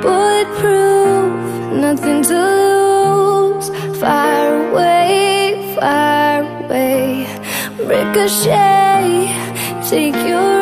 Bulletproof, nothing to lose. Fire away, fire away. Ricochet, take your